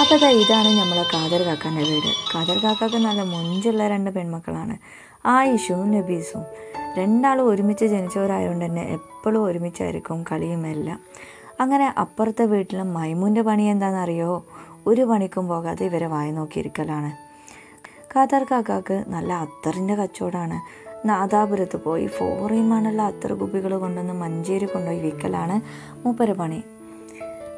അപ്പോൾ അതാ ഇതാണ് നമ്മളെ കാദർ കാക്കാന്റെ വീട്. കാദർ കാക്കാക്ക് നല്ല മുഞ്ചുള്ള രണ്ട് പെൺമക്കളാണ്. ആയിഷും നബീസും. രണ്ടാളും ഒരുമിച്ച് ജനിച്ചവരായതുകൊണ്ട് തന്നെ എപ്പോഴും ഒരുമിച്ചായിരിക്കും കളിയുമെല്ലാം അങ്ങനെ അപ്പുറത്തെ വീട്ടിലും മൈമൂന്റെ പണി എന്താണെന്നറിയോ ഒരു പണിക്കും പോകാതെ ഇവരെ വായി നോക്കിയിരിക്കലാണ് കാതർ കാക്കാക്ക് നല്ല അത്തറിന്റെ കച്ചവടമാണ് നാദാപുരത്ത് പോയി ഫോറിൻ മണുള്ള അത്തർ കുപ്പികൾ കൊണ്ടുവന്ന് മഞ്ചേരി കൊണ്ടുപോയി വിൽക്കലാണ് മൂപ്പര പണി.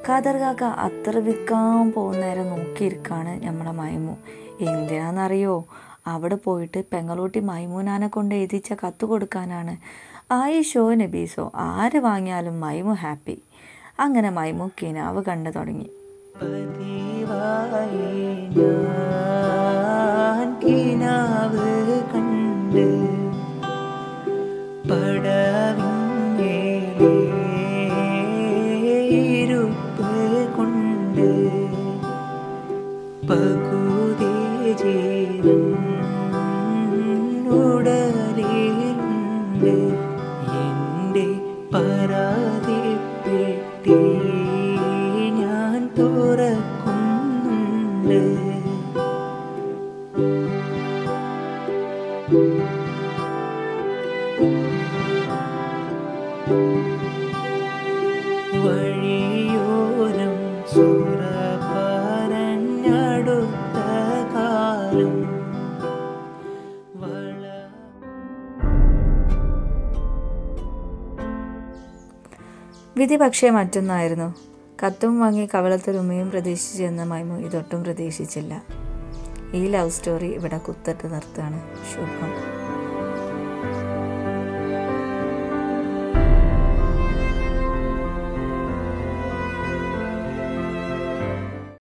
ഖാദർ കാക്ക അത്ര വിൽക്കാൻ പോകുന്ന നേരം നോക്കിയിരിക്കാണ് നമ്മളെ മൈമു. എന്തിനാണെന്നറിയോ അവിടെ പോയിട്ട് പെങ്ങളൂട്ടി മൈമൂനാനെ കൊണ്ട് എഴുതിച്ച കത്ത് കൊടുക്കാനാണ്. ആയിഷോ നബീസോ ആര് വാങ്ങിയാലും മൈമു ഹാപ്പി. അങ്ങനെ മൈമു കിനാവ് കണ്ടു തുടങ്ങി. കിനാവ് കണ്ട് പകുതി ജീവൻ ഉടലിലുണ്ട് എന്റെ പരാതിപ്പെട്ടി ഞാൻ തുറക്കുന്നുണ്ട്. വഴിയോരം വിധി പക്ഷേ മറ്റൊന്നായിരുന്നു കത്തും വാങ്ങി കവളത്തിൽ ഉമ്മയും പ്രതീക്ഷിച്ചെന്ന മൈമു ഇതൊട്ടും പ്രതീക്ഷിച്ചില്ല. ഈ ലവ് സ്റ്റോറി ഇവിടെ കുത്തിട്ട് നിർത്തുകയാണ്. ശുഭം.